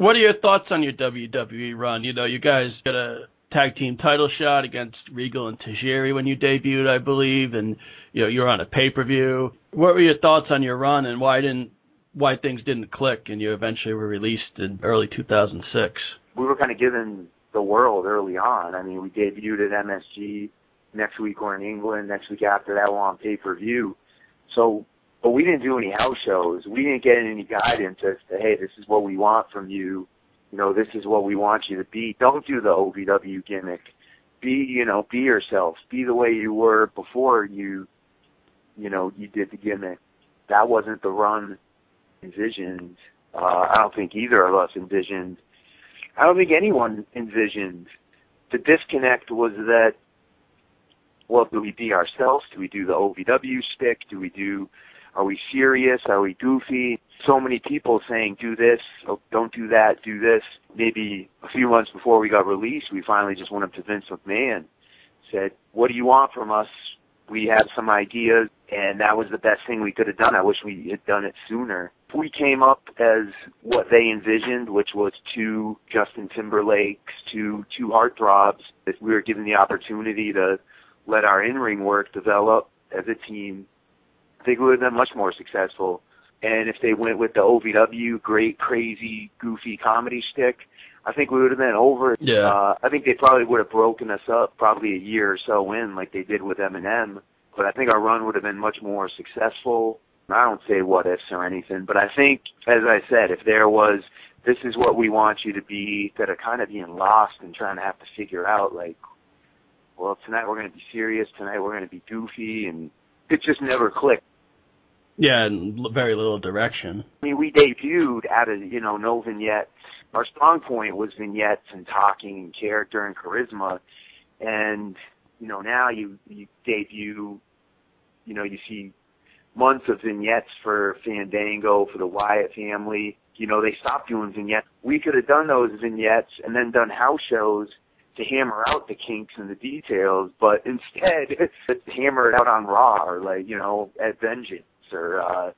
What are your thoughts on your WWE run? You know, you guys got a tag team title shot against Regal and Tajiri when you debuted, I believe, and you know you're on a pay per view. What were your thoughts on your run, and why didn't why things didn't click, and you eventually were released in early 2006? We were kind of given the world early on. I mean, we debuted at MSG. Next week we're in England. Next week after that we're on pay per view. So, but we didn't do any house shows. We didn't get any guidance as to hey, this is what we want from you you know, this is what we want you to be. Don't do the OVW gimmick. Be, you know, be yourself. Be the way you were before you, you know, you did the gimmick. That wasn't the run envisioned. Uh, I don't think either of us envisioned. I don't think anyone envisioned. The disconnect was that, well, do we be ourselves? Do we do the OVW stick? Do we do, are we serious? Are we goofy? so many people saying, do this, oh, don't do that, do this. Maybe a few months before we got released, we finally just went up to Vince McMahon, and said, what do you want from us? We have some ideas, and that was the best thing we could have done. I wish we had done it sooner. We came up as what they envisioned, which was two Justin Timberlakes, two two heartthrobs. That we were given the opportunity to let our in-ring work develop as a team. I think we would have been much more successful and if they went with the OVW great crazy goofy comedy stick, I think we would have been over. Yeah. Uh, I think they probably would have broken us up probably a year or so in, like they did with MNM. But I think our run would have been much more successful. I don't say what ifs or anything, but I think, as I said, if there was, this is what we want you to be, that are kind of being lost and trying to have to figure out, like, well, tonight we're going to be serious, tonight we're going to be goofy, and it just never clicked. Yeah, and very little direction. I mean, we debuted out of, you know, no vignettes. Our strong point was vignettes and talking and character and charisma. And, you know, now you, you debut, you know, you see months of vignettes for Fandango, for the Wyatt family. You know, they stopped doing vignettes. We could have done those vignettes and then done house shows to hammer out the kinks and the details, but instead, hammer it out on Raw or like, you know, at Vengeance or uh,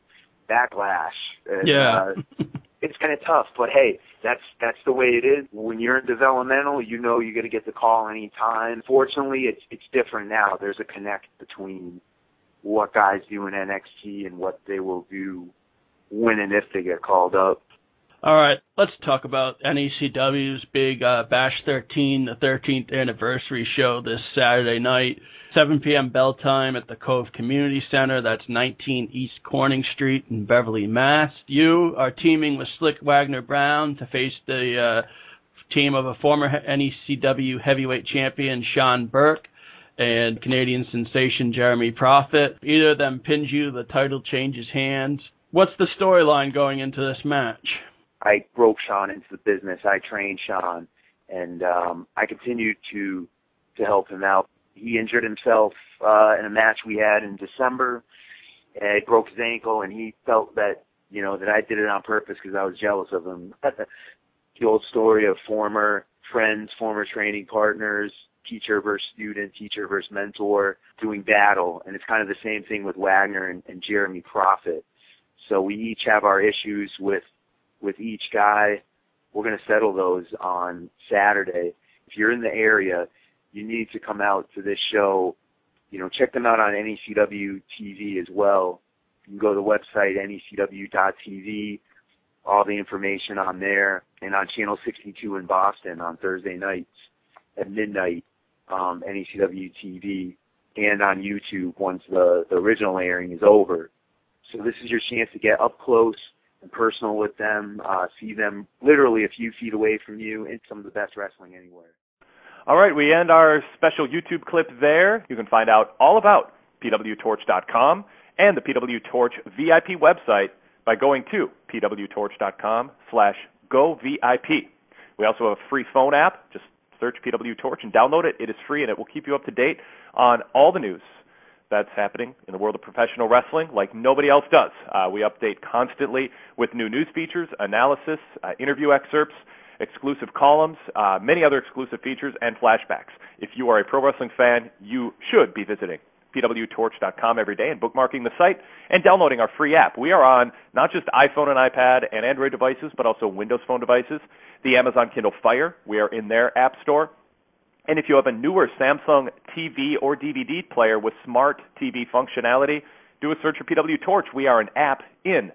backlash. And, yeah. uh, it's kind of tough, but hey, that's that's the way it is. When you're in developmental, you know you're going to get the call anytime. Fortunately, it's it's different now. There's a connect between what guys do in NXT and what they will do when and if they get called up. All right, let's talk about NECW's big uh, Bash 13, the 13th anniversary show this Saturday night. 7 p.m. bell time at the Cove Community Center. That's 19 East Corning Street in Beverly, Mass. You are teaming with Slick Wagner Brown to face the uh, team of a former NECW heavyweight champion, Sean Burke, and Canadian sensation, Jeremy Prophet. Either of them pins you, the title changes hands. What's the storyline going into this match? I broke Sean into the business. I trained Sean, and um, I continued to to help him out he injured himself uh, in a match we had in December. And he broke his ankle, and he felt that you know that I did it on purpose because I was jealous of him. the old story of former friends, former training partners, teacher versus student, teacher versus mentor, doing battle, and it's kind of the same thing with Wagner and, and Jeremy Prophet. So we each have our issues with with each guy. We're going to settle those on Saturday. If you're in the area, you need to come out to this show. You know, check them out on NECW TV as well. You can go to the website necw.tv, all the information on there, and on Channel 62 in Boston on Thursday nights at midnight, um, NECW TV, and on YouTube once the, the original airing is over. So this is your chance to get up close personal with them, uh, see them literally a few feet away from you, and some of the best wrestling anywhere. All right, we end our special YouTube clip there. You can find out all about pwtorch.com and the PW Torch VIP website by going to pwtorch.com slash govip. We also have a free phone app. Just search PW Torch and download it. It is free, and it will keep you up to date on all the news that's happening in the world of professional wrestling like nobody else does. Uh, we update constantly with new news features, analysis, uh, interview excerpts, exclusive columns, uh, many other exclusive features, and flashbacks. If you are a pro wrestling fan, you should be visiting pwtorch.com every day and bookmarking the site and downloading our free app. We are on not just iPhone and iPad and Android devices, but also Windows Phone devices. The Amazon Kindle Fire, we are in their app store. And if you have a newer Samsung TV or DVD player with smart TV functionality, do a search for PW Torch. We are an app in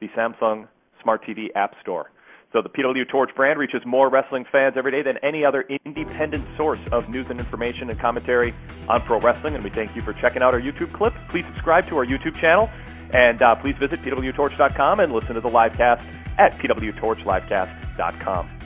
the Samsung Smart TV App Store. So the PW Torch brand reaches more wrestling fans every day than any other independent source of news and information and commentary on pro wrestling. And we thank you for checking out our YouTube clip. Please subscribe to our YouTube channel. And uh, please visit pwtorch.com and listen to the live cast at pwtorchlivecast.com.